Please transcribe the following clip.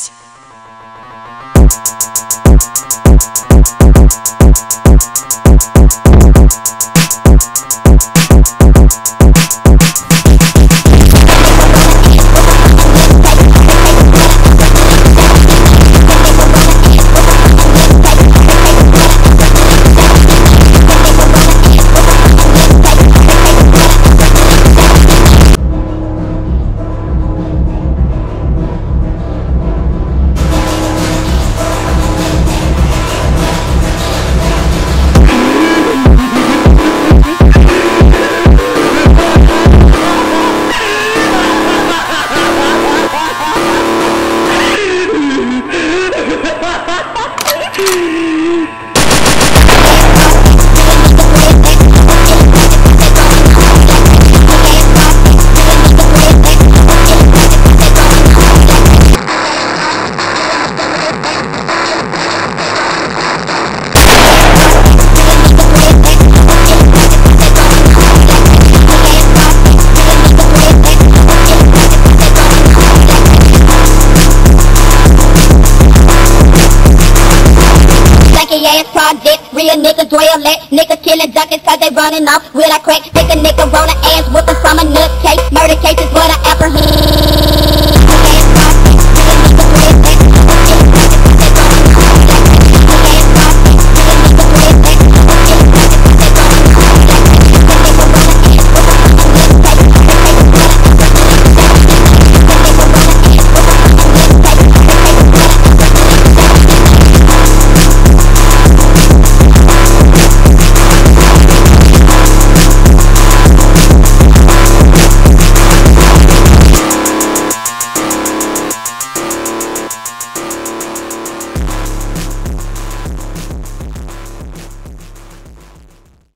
Спасибо. Stanky ass project, real niggas dwell at. Niggas killing junkies cause they running off with a crack. Think a nigga roll ass whooping from a nut case. Murder cases but